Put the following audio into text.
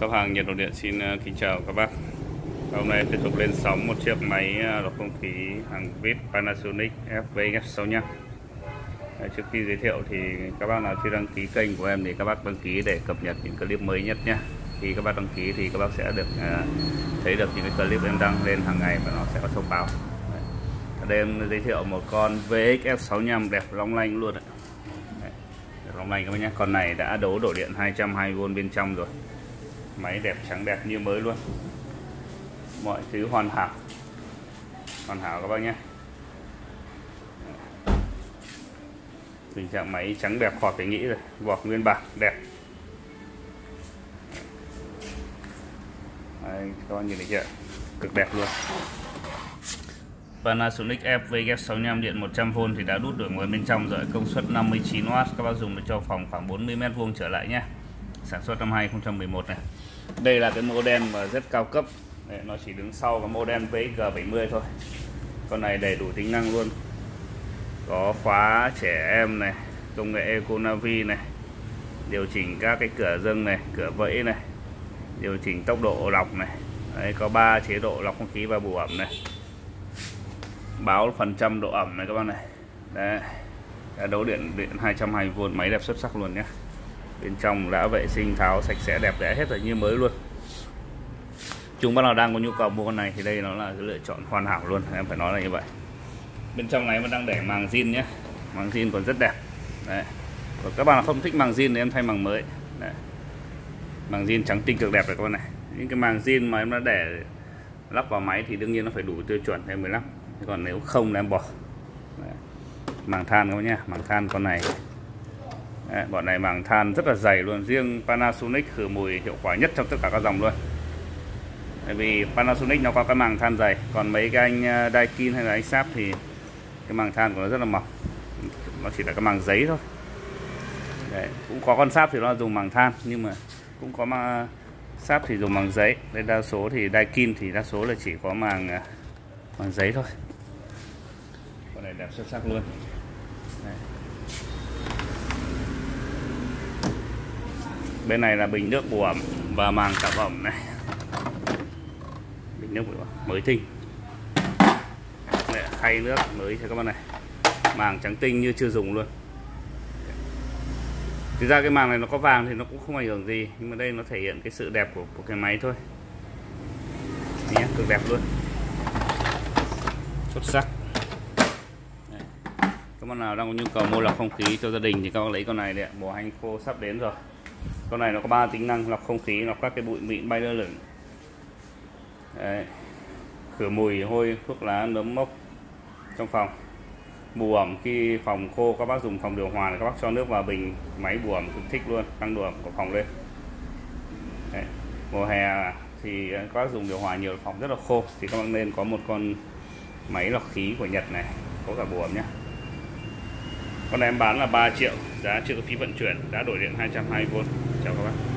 shop hàng nhiệt độ điện xin ờ, kính chào các bác. Hôm nay tiếp tục lên sóng một chiếc máy ờ, lọc không khí hàng vip Panasonic FVX65 Đấy, trước khi giới thiệu thì các bác nào chưa đăng ký kênh của em thì các bác đăng ký để cập nhật những clip mới nhất nhé khi các bác đăng ký thì các bác sẽ được ờ, thấy được những cái clip em đăng lên hàng ngày và nó sẽ có thông báo. Ở đây em giới thiệu một con VXF65 đẹp long lanh luôn ạ. Long lanh các bác nhé con này đã đấu đổ điện 220V bên trong rồi máy đẹp trắng đẹp như mới luôn. Mọi thứ hoàn hảo. Hoàn hảo các bác nhé. Tình trạng máy trắng đẹp khỏi phải nghĩ rồi. Vỏ nguyên bản đẹp. Đấy, các bạn nhìn thấy chưa? Cực đẹp luôn. Panasonic FVGF65 điện 100V thì đã đút đổi nguồn bên trong rồi. Công suất 59W các bác dùng để cho phòng khoảng 40m2 trở lại nhé sản xuất năm 2011 này. Đây là cái model mà rất cao cấp. Đấy, nó chỉ đứng sau cái model VG70 thôi. Con này đầy đủ tính năng luôn. Có khóa trẻ em này công nghệ Econavi này điều chỉnh các cái cửa dâng này cửa vẫy này điều chỉnh tốc độ lọc này. Đấy, có 3 chế độ lọc không khí và bù ẩm này. Báo phần trăm độ ẩm này các bạn này. Đấy. Đấu điện điện 220V máy đẹp xuất sắc luôn nhé bên trong đã vệ sinh tháo sạch sẽ đẹp đẽ hết rồi, như mới luôn. Chúng bác nào đang có nhu cầu mua con này thì đây nó là cái lựa chọn hoàn hảo luôn, em phải nói là như vậy. Bên trong này vẫn đang để màng zin nhé. Màng zin còn rất đẹp. Đấy. còn các bạn không thích màng zin thì em thay màng mới. Đấy. màng zin trắng tinh cực đẹp rồi các bạn này. Những cái màng zin mà em đã để lắp vào máy thì đương nhiên nó phải đủ tiêu chuẩn em mới lắp. Còn nếu không là em bỏ. Đấy. màng than các bạn nhé. Màng than con này. Đấy, bọn này màng than rất là dày luôn riêng Panasonic khử mùi hiệu quả nhất trong tất cả các dòng luôn. Bởi vì Panasonic nó có cái màng than dày còn mấy cái anh ờ, Daikin hay là anh Sharp thì cái màng than của nó rất là mỏng. Nó chỉ là cái màng giấy thôi. Đấy, cũng có con Sharp thì nó dùng màng than nhưng mà cũng có mà ờ, Sharp thì dùng màng giấy. Đây đa số thì Daikin thì đa số là chỉ có màng ờ, màng giấy thôi. Con này đẹp xuất sắc luôn. Bên này là bình nước bùa ẩm và màng cảm ẩm này. Bình nước bùa mới tinh. Đây, khay nước mới cho các bạn này. Màng trắng tinh như chưa dùng luôn. Thực ra cái màng này nó có vàng thì nó cũng không ảnh hưởng gì nhưng mà đây nó thể hiện cái sự đẹp của, của cái máy thôi. Nhé cực đẹp luôn. Xuất sắc. Các bạn nào đang có nhu cầu mua lọc không khí cho gia đình thì các bạn lấy con này đấy mùa hành khô sắp đến rồi con này nó có ba tính năng, lọc không khí, lọc các cái bụi mịn bay lơ lửng. Đấy. khử mùi, hôi, thuốc lá, nấm, mốc trong phòng. Bù ẩm khi phòng khô, các bác dùng phòng điều hòa các bác cho nước vào bình, máy bù ẩm cực thích luôn, tăng độ ẩm của phòng lên. Đấy. mùa hè thì à, các bác dùng điều hòa nhiều, phòng rất là khô, thì các bác nên có một con máy lọc khí của Nhật này, có cả bù ẩm nhé. Con này em bán là 3 triệu, giá chưa có phí vận chuyển đã đổi điện 220V chào các bác